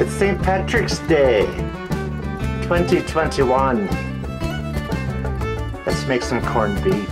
It's St. Patrick's Day 2021. Let's make some corned beef.